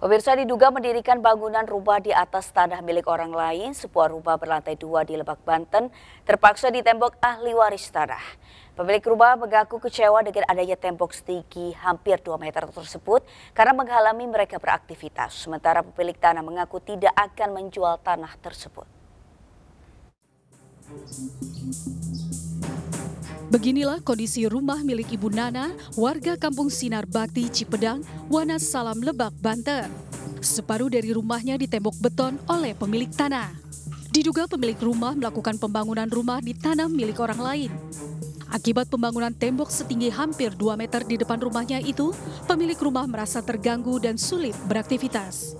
Pemirsa diduga mendirikan bangunan rumah di atas tanah milik orang lain, sebuah rumah berlantai dua di Lebak, Banten, terpaksa ditembok ahli waris tanah. Pemilik rumah mengaku kecewa dengan adanya tembok setinggi hampir 2 meter tersebut karena menghalangi mereka beraktivitas. Sementara pemilik tanah mengaku tidak akan menjual tanah tersebut. Beginilah kondisi rumah milik Ibu Nana, warga kampung Sinar Bakti Cipedang, Wanas Salam Lebak, Banten. Separuh dari rumahnya ditembok beton oleh pemilik tanah. Diduga pemilik rumah melakukan pembangunan rumah di tanah milik orang lain. Akibat pembangunan tembok setinggi hampir 2 meter di depan rumahnya itu, pemilik rumah merasa terganggu dan sulit beraktivitas.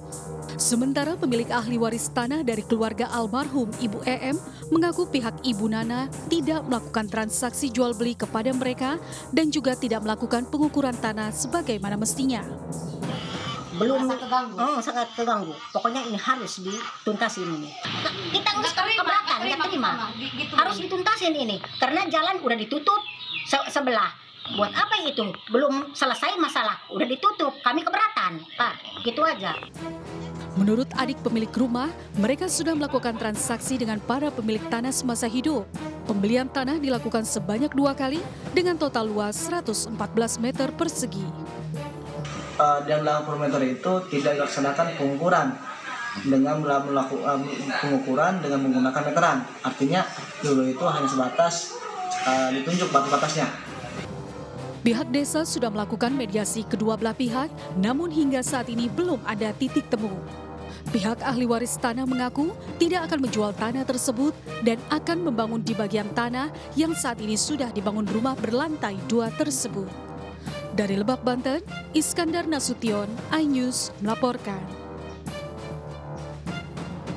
Sementara pemilik ahli waris tanah dari keluarga almarhum Ibu EM mengaku pihak Ibu Nana tidak melakukan transaksi jual beli kepada mereka dan juga tidak melakukan pengukuran tanah sebagaimana mestinya. Belum. Oh, sangat keganggu. Pokoknya ini harus dituntasin ini. Kita nggak keberatan, nggak terima. Harus dituntasin ini karena jalan udah ditutup se sebelah. Buat apa itu? Belum selesai masalah, udah ditutup. Kami keberatan, Pak. Gitu aja. Menurut adik pemilik rumah, mereka sudah melakukan transaksi dengan para pemilik tanah semasa hidup. Pembelian tanah dilakukan sebanyak dua kali dengan total luas 114 meter persegi. Uh, dan dalam perimeter itu tidak dilaksanakan pengukuran dengan melakukan pengukuran dengan menggunakan meteran. Artinya dulu itu hanya sebatas uh, ditunjuk batas-batasnya. Pihak desa sudah melakukan mediasi kedua belah pihak, namun hingga saat ini belum ada titik temu. Pihak ahli waris tanah mengaku tidak akan menjual tanah tersebut dan akan membangun di bagian tanah yang saat ini sudah dibangun rumah berlantai dua tersebut. Dari Lebak, Banten, Iskandar Nasution, iNews melaporkan.